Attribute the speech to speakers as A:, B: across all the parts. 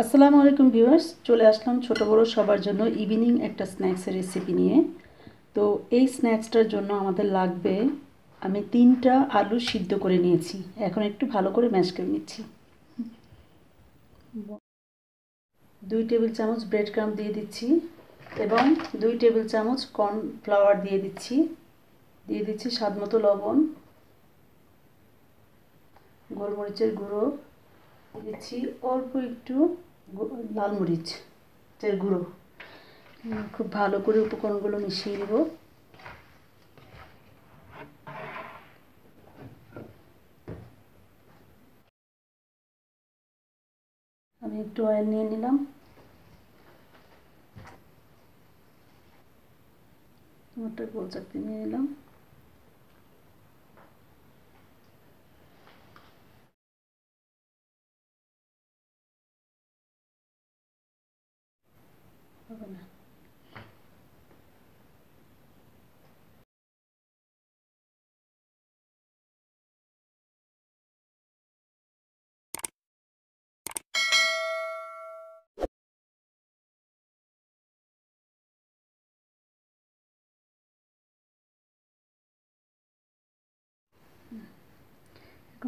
A: আসসালামু আলাইকুম ভিউয়ার্স, চলে আসলাম ছোট বড় সবার জন্য ইভিনিং একটা স্ন্যাক্সের রেসিপি নিয়ে। তো এই স্ন্যাক্সটার জন্য আমাদের লাগবে, আমি তিনটা আলু সিদ্ধ করে নিয়েছি। এখন একটু ভালো করে ম্যাশ করে নিচ্ছি। দুই টেবিল চামচ ব্রেড ক্রাম দিয়ে দিচ্ছি এবং দুই টেবিল চামচ কর্নফ্লাওয়ার দিয়ে দিচ্ছি। দিয়ে দিচ্ছি স্বাদ মতো লবণ, গোলমরিচের গুঁড়ো দিচ্ছি অল্প একটু লাল মরিচের গুঁড়ো। খুব ভালো করে উপকরণগুলো মিশিয়ে দেব আমি একটু অয়েল নিয়ে নিলাম। টমাটোর গোল নিয়ে নিলাম।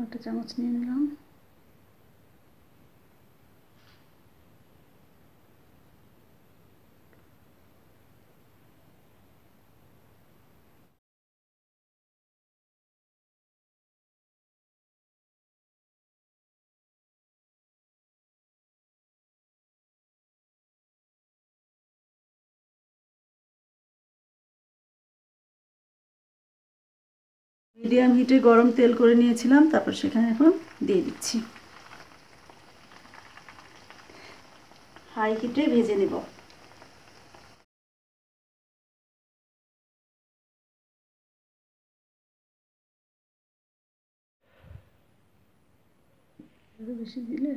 A: একটা চামচ নিয়ে নিলাম। মিডিয়াম হিটে গরম তেল করে নিয়েছিলাম, তারপর সেখানে এখন দিয়ে দিচ্ছি। হাই হিটে ভেজে নেব। বেশি দিলে?